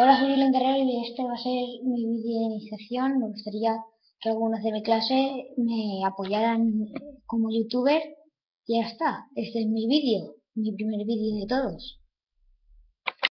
Hola, soy Julián Guerrero y este va a ser mi vídeo de iniciación. Me gustaría que algunos de mi clase me apoyaran como youtuber y ya está. Este es mi vídeo, mi primer vídeo de todos.